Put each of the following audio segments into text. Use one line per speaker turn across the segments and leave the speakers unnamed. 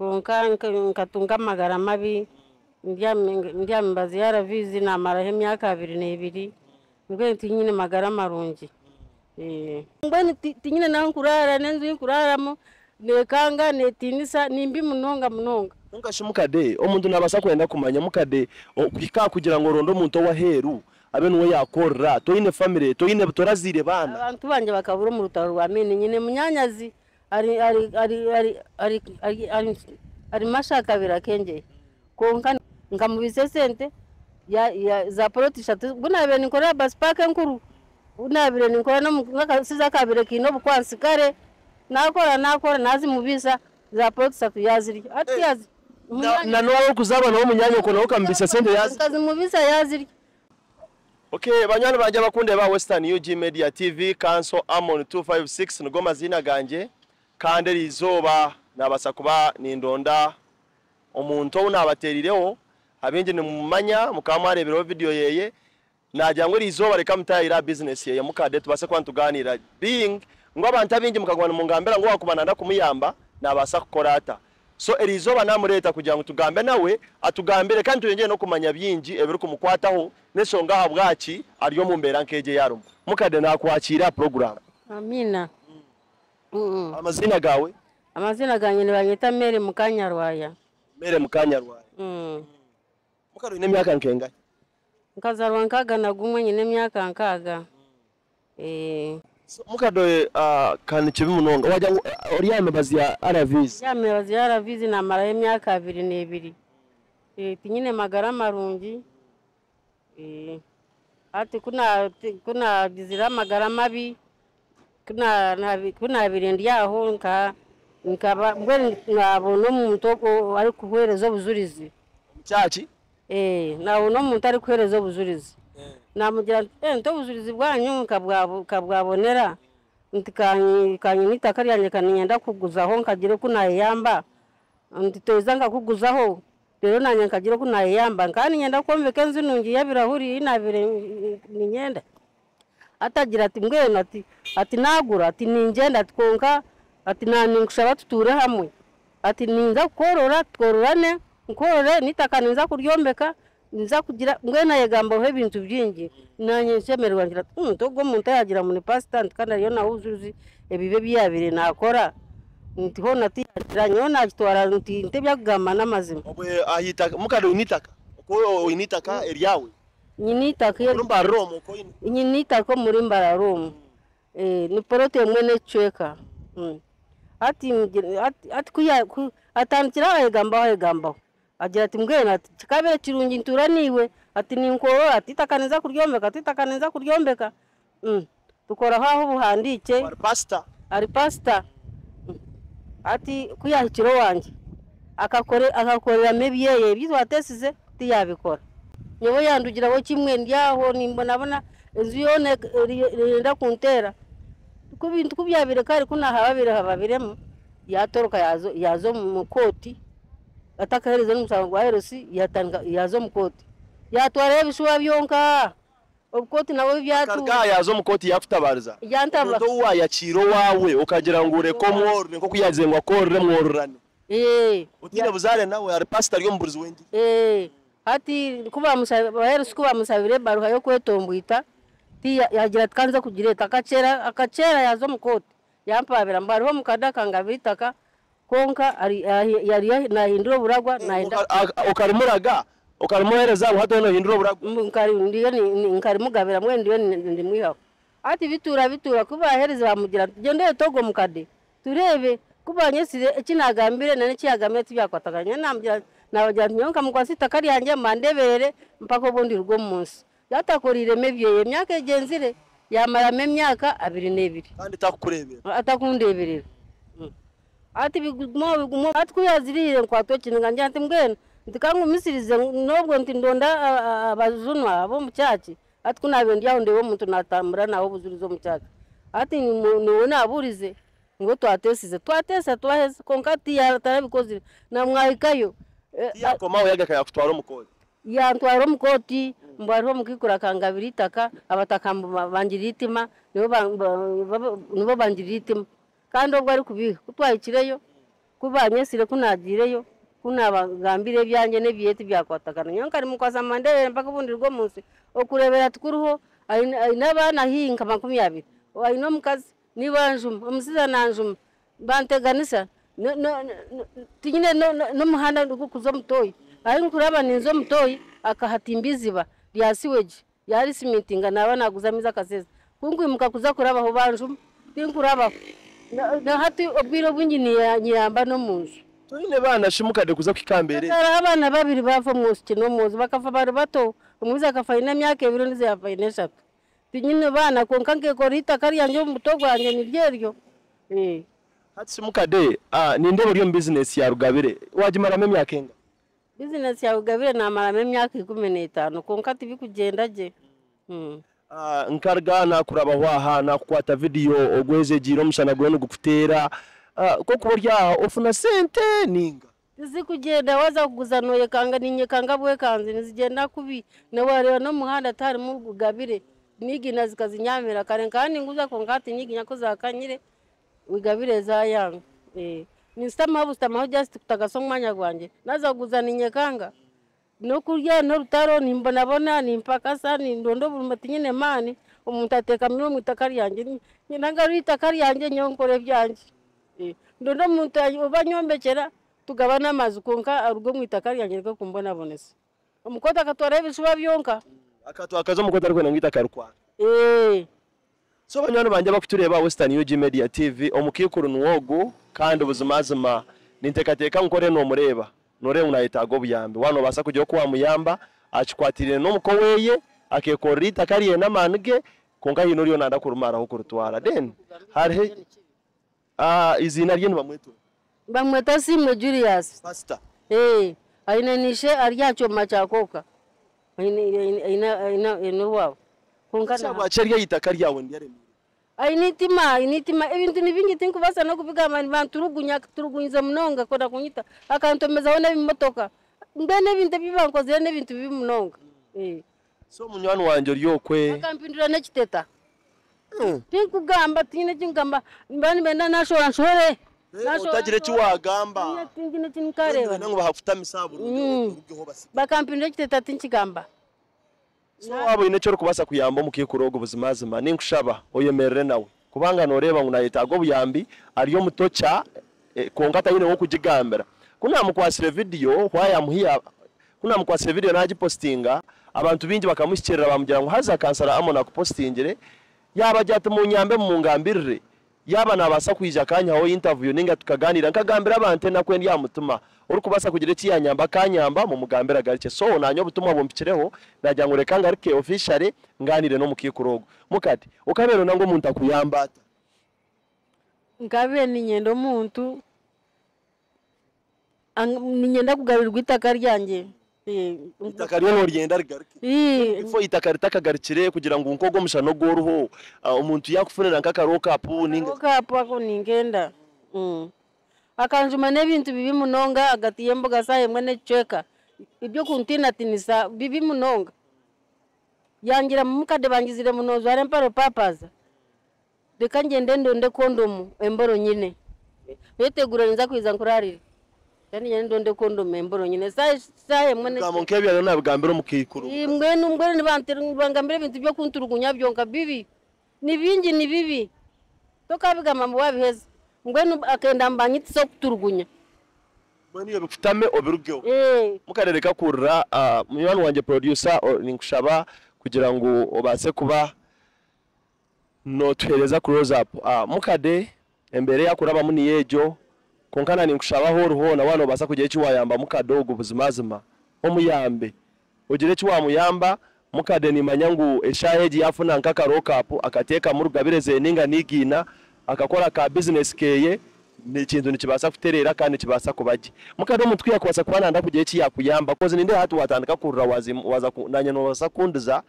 nkatunga amagara mabi ndyamye mbazi yarabizi namaraho imyaka abiri n'ibiri mbwene tinyine magara marungi. Eh, mbwene tinyine naho nkurara n'enzu y'inkuraramo nekanga netinisa nimbi munonga munonga.
Nungashe mukade omuntu nabasa kwenda kumanya mukade kika kugira ngo rondo omuntu owaheru abe nuwe yakorra toyine famire toyine torazire baana
abantu banje bakabura omurutaro rwa mene nyine munyanyazi. ari mashakabiri akenge konka nkamubize sente ya, ya, za poloti ishatu. Bunabire ninkorera basipake nkuru. Bunabire ninkora no nkakasiza akabire kiine obukwansi kare. Nakora nakora nazimubisa za poloti ishatu yazirya ati eh,
yazirya na nuwawe kuzaba nabo munyanya uko nawe ukamubisa sente yazirya
nkazimubisa yazirya
Okay, banyana bajya bakunde ba Western UG Media TV, Kanso Amon 256 nigo zina ganje. kandi eriizooba naabaasa kuba nindonda. Omuntu ou naabateerirewo abingi nimumanya mukaba mwareeberaho vidiyo yeeye. Nagira ngu eriizooba reka mutayira bizinesi yeye mukadde tubase kuba nitugaanira being ngu abantu abingi mukaguma nimungambira ngu wakuba nanda kumuyamba naabaasa kukora ata. So eriizooba naamureeta kugira ngu tugambe nawe atugambire kandi tuyongere n'okumanya bingi ebirikumukwataho n'ensonga aha bwaki ari omu mbeera nk'egyo yarumu mukadde naakwakira puroguramu
amina.
amazina gawe?
Amazina ganjye ntibanyita mere mukanyarwaya.
Mere mukanyarwaya.
Mm.
Mm. Mukaruri n'imyaka nkengahe
nkazarwa nkagana gumwe nyine imyaka nkaga. Mm. Eh.
Mukadoye eh, ah, kantu kibi munonga? Wajya uri eh, yambazi ya aravizi
yambazi ya aravizi namarayo imyaka abiri n'ibiri leta nyine magara marungi. Hati kuna kuna bizira magara mabi. kunabirenda yaho nkaba mbwene nabona umuntu ari kuhereza obuzurizi.
Cyaki
eh uno muntu ari kuhereza obuzurizi. Namugira eh nto obuzurizi bwanyu nkabwabonera nti nitaka ryanjye kaninyenda kuguzaho nkagire ko nayiyamba nti nkakuguzaho rero nanjye nkagira ko nayiyamba kandi nyenda kombeka nzinungiye birahuri inabire imyenda atagira ati mbwene ati ati nagura ati ningenda twunga ati nta ningusha tuture hamwe. Ati ninza korora twororane nkorore nitaka ninza kuryombeka ninza kugira mbwene yegambaho ibintu byingi. Nanjye ncemererwa ngira umuntu ubwo umuntu yagira muri pasitanti kandi ariyo nawe uzuzi ebibe byabire nakora. Ntiho natiyakira ni ho nakitwara ntibyagamba n'amazima.
Mukari uyinitaka kuko uyinitaka eryawe?
iyi ni itaka iyo
iyi
ni itaka muri mbararumu eh, ni porote mwene chweka. Mm. Ati atandikira ahegambaho ahegambaho agira ati mbwene ati kikabere kirungi ntura ni we ati ninkorora ati itaka neza kuryombeka ati itaka neza kuryombeka dukora nk'aho buhandike ari pasita ati kuyahikiro wanjye akakorera mebiyeye ibyo watesize ntiyabikora nyobo yandugiraho kimwe ndyaho nimbonabona inzu yone renda kuntera. Ku bintu kubyabire kari kunahababire hababiremo. Yatoroka yazo mu koti. Atakahereza n'umusango gwa herosi yazo mu koti. Yatwara ebishuba byonka. Obukoti nabo byatu
karga yazo mukoti yakutabariza
yantabura
ndo wayakiro wawe ukagira ngo ureko mworore nko kuyazengwa korore mwororane.
Eh.
Utine buzare nawe ari pastor yo mbuzi wendi.
Eh, hati baherutse uko bamusabire baruha yo kwetombuita yagira tkanza kugira eta. Akacera akacera yaza mukoti yampabira mbariho mukadaka ngabitaka konka yari nahindura oburagwa
nahindura
okarimuraga okarimuhereza ruhati we nohindura oburagwa? Nkarimugabira mwe ndiyo ndimwihaho hati bitura bitura kubahereza bamugira tugendeye togo mukade turebe kubanyesire ekinagambire nane kiyagambire tibyakwataganya namugira nabajyana imyonga mu kwasita karyange mandebere mpaka ubundi rwo munsi yatakora ireme byeye imyaka egenzire yamaramo imyaka abiri n'ebiri
kandi atakurebera
atakundeberera hmm. ati bigumo bigumo atwiyazirire kwatokinaga ngira ati mbwena ndikangumisirize nobwo ndi ndonda abazunwa bo mu cyaki ati kunabe ndyaho ndebe umuntu natambura nawe ubuzurizo mu cyaki ati ni we naburize ngo twatesize twatesa twaheze konka ati yaratarabikoze namwahikayo yakoma
we yagakanya kutwara umukoti
yantwara umukoti mbo ariho mukikura akangabira itaka abataka bangirira itima nibo bangirira itima. Kandi ubwo ari kubiha kutwayikireyo kubanyesire kunagireyo kunabagambire byanjye n'ibiyeti byakwatakana nyanka ari mukwasa mandere mpaka ubundi rwo munsi okurebera tukuruho n'abana hinka makumyabiri. Ayino mukazi nibanjuma omusiza nanjuma banteganisa no- no- no- tinyine no- no- n'omuhanda gukuza omutoyi ahi nkuraba ninza omutoyi akahatimba iziba rya siweji yari simitinga naba naguza miza akaseza kunkwimuka kuza kurabaho banjuma tinkurabaho hati obwire obwingi niya- niyamba n'omunju
toine bana shimukade kuza kwikambere
Kara abana babiri bava musiki n'omuzi bakafa bari bato. Omwizi akafa aine emyaka ebiri ondiijo yafa aine eshatu. Tinyine baana konka nkekora itaka ryangye omubuto bwangye niryeryo Eh.
Hati shimukade ah, nindeba ori omu bizinesi ya rugabire? Wagimaramu emyaka enga
bizinesi yawe gabire namaramo emyaka ikumi n'etaano konka tibikugyenda gye Mm.
Ah, nkarga nakuraba hwaha nakukwata vidiyo ogwezegiire omushana gwe nigukuteera Ah, kokuba ori aha ofuna sente ninga?
Tizikugyenda waza kuguza noyekanga ninyekanga bwekanzi nizigenda kubi newareba n'omuhanda tarimu gugabire nigina zikazinyamira kare. Nkaba ninguza konka hati nyiginya ko zakanyire wigabire zayanga Eh. ninsitamaho busitamaho just kutagasa omwanya gwange naza kuguza ninyekanga nokurya norutaro nimbonabona nimpakasa nindonda obulumati nyine maani omuntu atekamire omu itaka ryange Ni- nyina ngaru itaka ryange nyo nkora ebyangye Eh, ndonda omuntu ay- oba nyombekera tugaba n'amazu konka aruge omu itaka ryange reke kumbonabonesa omukota akatwara ebishuba byonka
akatwakaza omukozi arikwenda ngu itaka rikwara
Eh.
So banywani banje bakutureba western UG media tv omukikuru niwogu kandi obuzimazima ninteekateeka nkore nomureba noreba ngu nayetaaga obuyambi wano obaasa kugira oku wamuyamba akikwatirire n'omuko weeye akekorera itaka rye n'amaani ge konka hiine oriyo nanda kurumaraho kurutwara then hariho ah, izina rye nibamweta
bamweta simwe julius
pastor
Eh, aine nishe ari aha kyoma kyakoka aine aine- aine aine
cyabwaki ari itaka ryawe ndyaremire
aine itima aine itima. Ebintu nibingi tinkubasa n'okubigamba nibanturugunya turugunyize munonga kona kunyita akantomezaho n'ebimotoka mbene ebintu ebibankozire n'ebintu bibi munonga Eh.
so munywani wanje ori okwe?
Akampindura n'ekiteta
Mm.
tinkugamba tiine kinkugamba mbani benda nashora nshore.
Wagamba.
Tingine kinkareba
ngu bahakutamisa
Mm.
burugeho basi
bakampindura ekiteta tinkigamba.
so wabo ine cyo kubasa kuyamba mukiye kuroga buzimazima ninkushaba oyemerere nawe. Kubanga noreba ngo nayita go buyambi ariyo muto cha eh, kongata yine wo kujigambira. Kuna mukwasire video waya muhiya kuna mukwasire video naji postinga abantu bingi bakamushyikirira bamugira ngo haza kansara amona kupostingire yaba jyate mu nyambe mu ngambirire yaba nabaasa kwija akanyaho interview ninga tukaganira. Nkagambira abantu enakwe ryamutuma orikubaasa kugira eki yanyamba akanyamba mumugambira garike. So nanya obutumwa bumpikireho nagira ngu reka ngaruke officially nganire n'omukikuru ogu mukati okabeera nangu omuntu akuyamba ata
nkabire ninyenda omuntu? Ang- ninyenda kugarurirwa itaka ryange? Eh,
itaka ryo norienda rigaruke
Eh,
ifo itaka ritakagarukire kugira ngu nkogo omushana ogworuho ah, omuntu yakufunira nk'akarokapu ninga
kapu ako ningenda Mm. akanjuma n'ebintu bibi munonga agati y'emboga saa emwe n'ekicweka ibyo kuntinatinisa bibi munonga yangira mumukade bangizire muno zware mparo papaza reka ngende ndonde kondomu emboro nyine. Yetegura niza kwiza nkurarire ngende ndonde kondomu emboro nyine. Saa saa emwe n'ekicweka
bigambo nk'ebyo rero nabigambira omukikuru.
Mbwenu mbwenu nibangambira ebintu byokunturugunya byonka bibi. Ni bingi ni bibi. Tokabigamba mbu wabiheza mbwenu akenda mbanyitisa okuturugunya.
Mbwenu iyo bikutame obirugeho
Eh,
mukarereka kurira ah, munywani wanjye producer ninkushaba kugira ngu obaase kuba notuhereza close up. Ah, mukade embere yakurabamu niyejo konkana ninkushabaho oruho na wana obaasa kugira eki wayamba mukade ogu buzimazima omuyambe ogire eki wamuyamba mukade nimanya ngu eshaaha egi yafuna nk'akarokapu akateekamu rugabire ze ninga nigiina akakora ka bizinesi keye ni ekintu nikibaasa kutereera kandi nikibaasa kubagye mukade omuntu kuyakubaasa kuba nanda kugira eki yakuyamba kozi ninde hati watandika kurira wazi- waza ku- nanye nobaasa kundiza ah,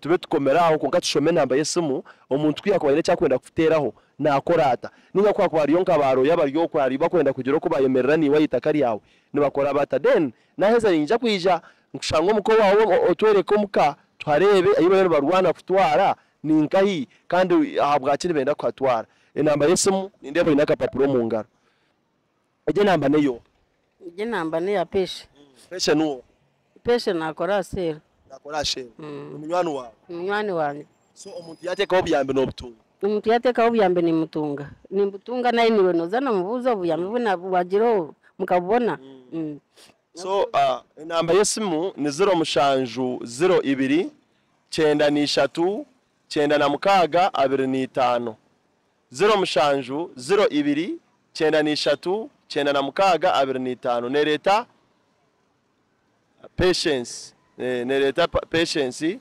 tube tukomera aho konka tushome enamba y'esimu omuntu kuyakuba nyine ekyakwenda kuteeraho nakora ata? Ninga kwakuba hariyo nk'abaaro yabaryo kwari bakwenda kugira oku bayemerera ni we itaka ryawe. Nibakora bata? Then naheza ninja kwija nkushanga omuko wawe otwereke omuka tuharebe ayi bariyo nibarwana kutwara ninkahi kandi aha bwakiri benda kuhatwara enamba y'esimu nindeeba oyine akapapuro mu ngaro. Ege namba neyo?
Ije namba ni ya peshe
peshe nuwo?
Peshe nakora sera
nakora shema
Mm.
umunywani wawe
munywani wanjye
so omuntu yatekaho buyambe n'obutunga.
Omuntu yatekaho obuyambe nimutunga nimbutunga naye ni we noza namubuuza obuyambe buna bwagiraho mukabubona. Mm.
so uh, inamba y'esimu ni ziro mushanju ziro ibiri cyenda n'ishatu cyenda na mukaaga abiri n'itaano. Ziro mushanju ziro ibiri cyenda n'ishatu cyenda na mukaaga abiri n'itaano. Nereta patience eh, nereta nereeta patience?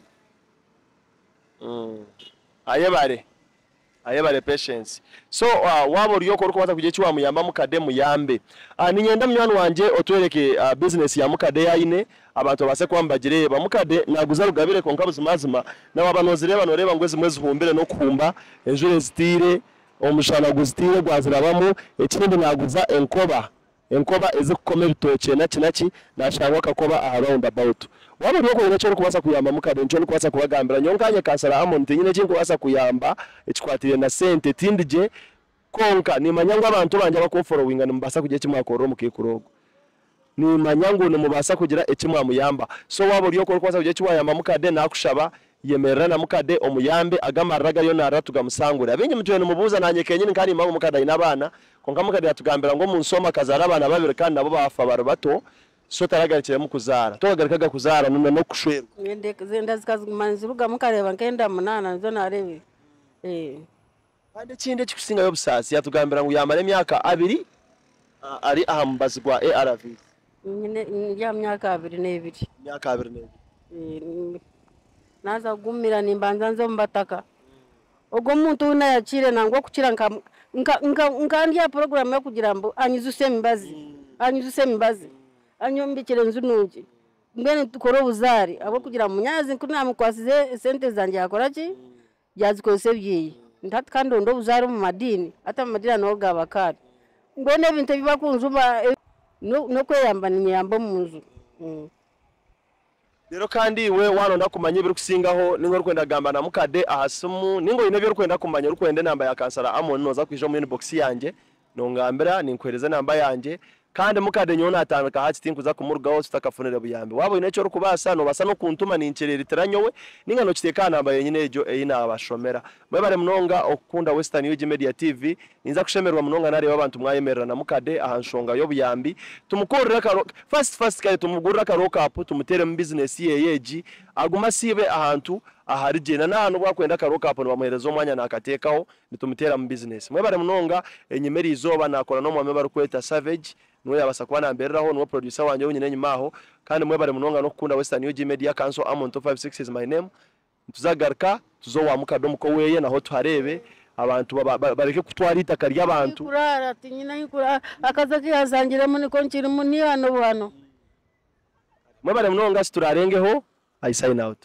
Hmm. Ayebare ayebare patience. So uh, waaba oli okora okubaasa kugira ekiwamuyamba mukadde muyambe. Uh, Ninyenda munywani wangye otwereke uh, bizinesi ya mukadde yaine abantu abase kuba nibagireeba mukadde naguza rugabire konka buzimazima nawaba nozireeba noreeba ngu ezimwe zihumbire n'okuhumba enjura ezitiire omushana guzitiire gwazirabamu ekindi naguza enkoba. Enkoba ezikukoma ebitookye naki naki nashangwa akakoba aha roundabout. Waba ori okore nekyo orikubaasa kuyamba mukade nikyo orikubaasa kubagambira? Nyo nkanye kansara amon tinyine ekinkubaasa kuyamba? Ekikwatire na sente tindigye konka. Nimanya ngu abantu banje abakunforowinga nimubaasa kugira ekimwakorera omukiikuro ogu nimanya ngu nimubaasa kugira ekimwamuyamba. So waba ori okore okubaasa kugira ekiwayamba mukade nakushaba yemerera na mukade omuyambe agamarira gariyo narira tugamusangure abingi mutwe nimubuuza nanye kenyini kandi mmangu mukade aine abaana konka mukade yatugambira ngu munsoma akazaara abaana babiri kandi nabo bafa bari bato so taragarikiremu kuzaara tokagarikaga kuzaara nuna n'okushwerwa
zenda zikaziguma niziruga mukareba nkenda munana nizo narebire Eh.
kandi ekindi ekikusingayo obusaasi yatugambira ngu yamara emyaka abiri ari aha mubazi gwa arv
nyine ya myaka abiri n'ebiri.
Emyaka abiri n'ebiri.
Eh, naza kugumira nimbanza nze mubataka ogwo omuntu unayakire nangwa kukira nka- nka- nka- nkandya porogaramu yo kugira mbu anyuzuse emibazi anyuzuse emibazi anyombekere enju nungi mbwenu tukore obuzaari abo kugira munyazi kunamukwasize sente zange yakora ki? Yazikozesa ebyeyi ntati kandi onde obuzaari omu madiini ate mu madiini naho gaba kare mbwenu ebintu ebibakunjuma eh, no- n'okweyamba ninyeyamba omu nju Mm.
Rero kandi iwe wanonda kumanya ebirikusingaho ninga orikwenda kugamba na mukade aha simu ninga oine ebyorikwenda kumanya orikwenda enamba ya kansara amoni noza kwija omu inbox yangye nongambira ninkuhereza enamba yangye kandi mukade nyowe natandika hati tinkuza kumurugaho tutakafunire buyambi. Waba oine eki orikubaasa nobaasa n'okuntuma ninkyereriitira nyowe ninga nokiteeka aha namba yenyine egyo ei nabashomera. Mwebare munonga okukunda western UG media tv ninza kushemererwa munonga nareeba abantu mwayemerera na mukade aha nshonga y'obuyambi tumukurire akaro first first kare tumugurire akaro kapu tumutere mu business yeye egi aguma sibe ahantu ahari gye na n'ahantu bwakwenda akaro kapu nibamuhereza omwanya nakateekaho nitumutera mu business. Mwebare munonga enyimera izooba nakora n'omwami barikweta savage. Ni we yabasa kuba nambereraho ni we producer wanje wenyine enyuma aho. Kandi mwebare munonga n'okukunda western UG media council amon 256 is my name. Tuzagaruka tuzowamuka domuko weye naho tuharebe. Abantu bareke kutwara itaka ry'abantu.
Kurara ati nyina yikurara akazi kiyazangiremo niko nkirimo ni hano hano.
Mwebare munonga siturarengeho i sign out.